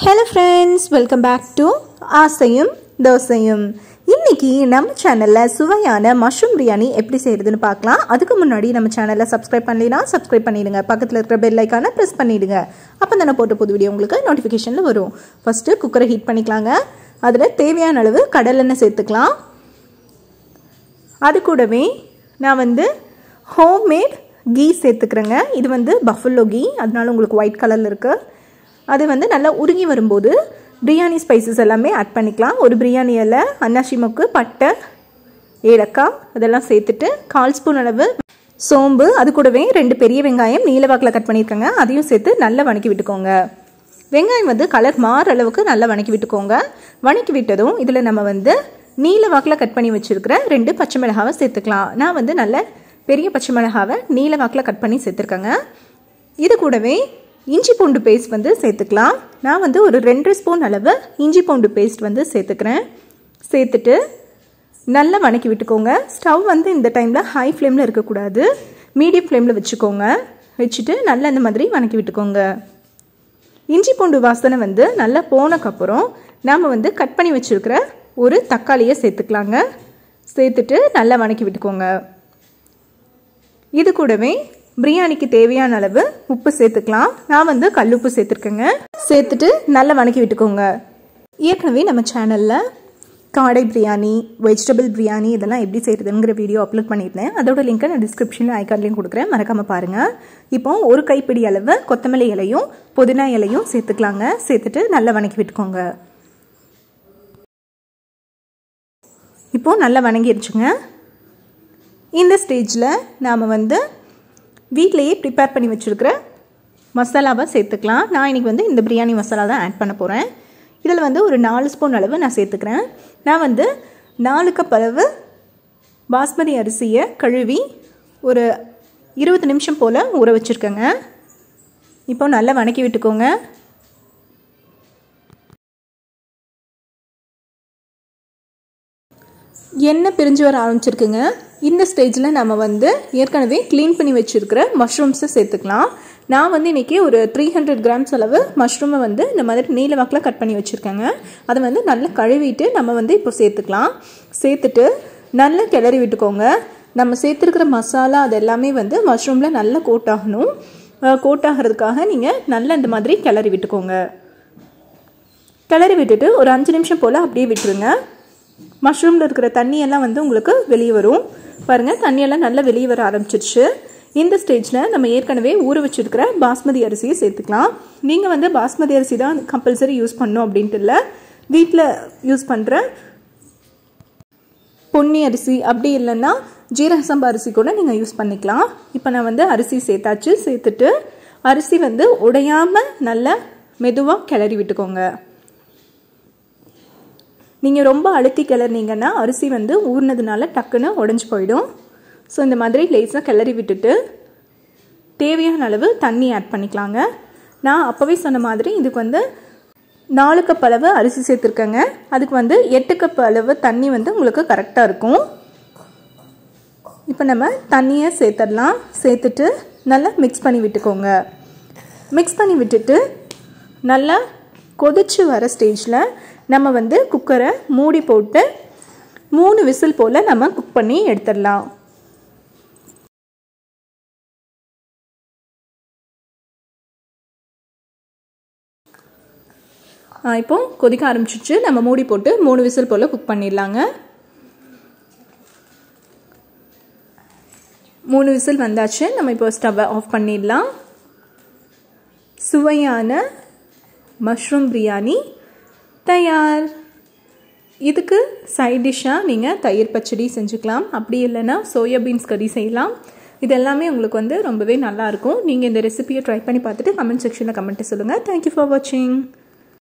Hello friends welcome back to ஆசையும் தோசையும் இன்னைக்கு நம்ம சேனலில் சுவையான மஷ்ரூம் பிரியாணி எப்படி செய்கிறதுன்னு பார்க்கலாம். அதுக்கு முன்னாடி நம்ம சேனலை சப்ஸ்கிரைப் பண்ணலைன்னா சப்ஸ்கிரைப் பண்ணிடுங்க. பக்கத்தில் இருக்கிற பெல் ஐக்கானை ப்ரெஸ் பண்ணிடுங்க. அப்போ தானே போட்ட புது வீடியோ உங்களுக்கு நோட்டிஃபிகேஷனில் வரும். ஃபஸ்ட்டு குக்கரை ஹீட் பண்ணிக்கலாங்க. அதில் தேவையான அளவு கடலெண்ணெய் சேர்த்துக்கலாம். அது கூடவே நான் வந்து ஹோம்மேட் கீ சேர்த்துக்கிறேங்க. இது வந்து பஃபல்லோ கீ அதனால உங்களுக்கு ஒயிட் கலரில் இருக்குது அது வந்து நல்லா உருகி வரும்போது பிரியாணி ஸ்பைசஸ் எல்லாமே ஆட் பண்ணிக்கலாம். ஒரு பிரியாணி இலை அன்னாசி பட்டை ஏலக்காய் அதெல்லாம் சேர்த்துட்டு கால் ஸ்பூன் அளவு சோம்பு அது கூடவே ரெண்டு பெரிய வெங்காயம் நீல வாக்கில் கட் பண்ணியிருக்கேங்க. அதையும் சேர்த்து நல்லா வணக்கி விட்டுக்கோங்க. வெங்காயம் வந்து கலர் மாற அளவுக்கு நல்லா வணக்கி விட்டுக்கோங்க. வணக்கி விட்டதும் இதில் நம்ம வந்து நீல வாக்கில் கட் பண்ணி வச்சுருக்கிற ரெண்டு பச்சை மிளகாவை சேர்த்துக்கலாம். நான் வந்து நல்ல பெரிய பச்சை மிளகாவை நீல வாக்கில் கட் பண்ணி சேர்த்துருக்கேங்க. இது கூடவே இஞ்சி பூண்டு பேஸ்ட் வந்து சேர்த்துக்கலாம். நான் வந்து ஒரு ரெண்டு ஸ்பூன் அளவு இஞ்சி பூண்டு பேஸ்ட் வந்து சேர்த்துக்கிறேன். சேர்த்துட்டு நல்லா வணக்கி விட்டுக்கோங்க. ஸ்டவ் வந்து இந்த டைமில் ஹை ஃப்ளேமில் இருக்கக்கூடாது. மீடியம் ஃப்ளேமில் வச்சுக்கோங்க. வச்சுட்டு நல்லா இந்த மாதிரி வணக்கி விட்டுக்கோங்க. இஞ்சி பூண்டு வாசனை வந்து நல்லா போனக்கப்புறம் நாம் வந்து கட் பண்ணி வச்சுருக்கிற ஒரு தக்காளியை சேர்த்துக்கலாங்க. சேர்த்துட்டு நல்லா வணக்கி விட்டுக்கோங்க. இது கூடவே பிரியாணிக்கு தேவையான அளவு உப்பு சேர்த்துக்கலாம். நான் வந்து கல் உப்பு சேர்த்துருக்கேங்க. சேர்த்துட்டு நல்லா வணக்கி விட்டுக்கோங்க. ஏற்கனவே நம்ம சேனலில் காடை பிரியாணி வெஜிடபிள் பிரியாணி இதெல்லாம் எப்படி செய்கிறதுங்கிற வீடியோ அப்லோட் பண்ணியிருந்தேன். அதோட லிங்க்கை நான் டிஸ்கிரிப்ஷனில் ஐக்கார்ட்லேயும் கொடுக்குறேன். மறக்காமல் பாருங்கள் இப்போ ஒரு கைப்பிடி அளவு கொத்தமல்லி இலையும் புதினா இலையும் சேர்த்துக்கலாங்க. சேர்த்துட்டு நல்லா வணக்கி விட்டுக்கோங்க. இப்போது நல்லா வணங்கிடுச்சுங்க இந்த ஸ்டேஜில் நாம் வந்து வீட்டிலையே ப்ரிப்பேர் பண்ணி வச்சுருக்கிற மசாலாவை சேர்த்துக்கலாம். நான் இன்றைக்கி வந்து இந்த பிரியாணி மசாலா தான் ஆட் பண்ண போகிறேன் இதில் வந்து ஒரு நாலு ஸ்பூன் அளவு நான் சேர்த்துக்கிறேன். நான் வந்து நாலு கப் அளவு பாஸ்மதி அரிசியை கழுவி ஒரு இருபது நிமிஷம் போல் ஊற வச்சுருக்கேங்க. இப்போ நல்லா வணக்கி விட்டுக்கோங்க. எண்ணெய் பிரிஞ்சு வர ஆரம்பிச்சிருக்குங்க. இந்த ஸ்டேஜில் நம்ம வந்து ஏற்கனவே க்ளீன் பண்ணி வச்சுருக்கிற மஷ்ரூம்ஸை சேர்த்துக்கலாம். நான் வந்து இன்றைக்கி ஒரு த்ரீ ஹண்ட்ரட் கிராம்ஸ் அளவு மஷ்ரூமை வந்து இந்த மாதிரி நீல வாக்கில் கட் பண்ணி வச்சுருக்கேங்க. அதை வந்து நல்லா கழுவிட்டு நம்ம வந்து இப்போ சேர்த்துக்கலாம். சேர்த்துட்டு நல்லா கிளறி விட்டுக்கோங்க. நம்ம சேர்த்துருக்கிற மசாலா அது எல்லாமே வந்து மஷ்ரூமில் நல்லா கோட் ஆகணும். கோட் ஆகிறதுக்காக நீங்கள் நல்லா இந்த மாதிரி கிளறி விட்டுக்கோங்க. கிளறி விட்டுட்டு ஒரு அஞ்சு நிமிஷம் போல் அப்படியே விட்டுருங்க. மஷ்ரூமில் இருக்கிற தண்ணியெல்லாம் வந்து உங்களுக்கு வெளியே வரும். பாருங்கள் தண்ணியெல்லாம் நல்லா வெளியே வர ஆரம்பிச்சிருச்சு. இந்த ஸ்டேஜில் நம்ம ஏற்கனவே ஊற வச்சுருக்கிற பாஸ்மதி அரிசியை சேர்த்துக்கலாம். நீங்கள் வந்து பாஸ்மதி அரிசி தான் கம்பல்சரி யூஸ் பண்ணணும் அப்படின்ட்டு இல்லை. வீட்டில் யூஸ் பண்ணுற பொன்னி அரிசி அப்படி இல்லைன்னா ஜீரக சம்பா அரிசி கூட நீங்கள் யூஸ் பண்ணிக்கலாம். இப்போ நான் வந்து அரிசி சேர்த்தாச்சு சேர்த்துட்டு அரிசி வந்து உடையாமல் நல்லா மெதுவாக கிளறி விட்டுக்கோங்க. நீங்கள் ரொம்ப அழுத்தி கிளறினீங்கன்னா அரிசி வந்து ஊறினதுனால டக்குன்னு உடஞ்சி போயிடும். ஸோ இந்த மாதிரி லேஸாக கிளறி விட்டுட்டு தேவையான அளவு தண்ணி ஆட் பண்ணிக்கலாங்க. நான் அப்போவே சொன்ன மாதிரி இதுக்கு வந்து நாலு கப் அளவு அரிசி சேர்த்துருக்கேங்க. அதுக்கு வந்து எட்டு கப் அளவு தண்ணி வந்து உங்களுக்கு கரெக்டாக இருக்கும். இப்போ நம்ம தண்ணியை சேர்த்துடலாம் சேர்த்துட்டு நல்லா மிக்ஸ் பண்ணி விட்டுக்கோங்க. மிக்ஸ் பண்ணி விட்டுட்டு நல்லா கொதிச்சு வர ஸ்டேஜில் நம்ம வந்து குக்கரை மூடி போட்டு மூணு விசில் போல் நம்ம குக் பண்ணி எடுத்துடலாம். இப்போ கொதிக்க ஆரம்பிச்சிச்சு நம்ம மூடி போட்டு மூணு விசில் போல் குக் பண்ணிடலாங்க. மூணு விசில் வந்தாச்சு. நம்ம இப்போ ஸ்டவ்வை ஆஃப் பண்ணிடலாம். சுவையான மஷ்ரூம் பிரியாணி. தயார். இதுக்கு சைட் டிஷ்ஷாக நீங்கள் தயிர் பச்சடி செஞ்சுக்கலாம். அப்படி இல்லைன்னா சோயாபீன்ஸ் கறி செய்யலாம். இது எல்லாமே உங்களுக்கு வந்து ரொம்பவே நல்லாயிருக்கும் நீங்கள் இந்த ரெசிபியை ட்ரை பண்ணி பார்த்துட்டு கமெண்ட் செக்ஷனில் கமெண்ட்டு சொல்லுங்கள் தேங்க்யூ ஃபார் வாட்சிங்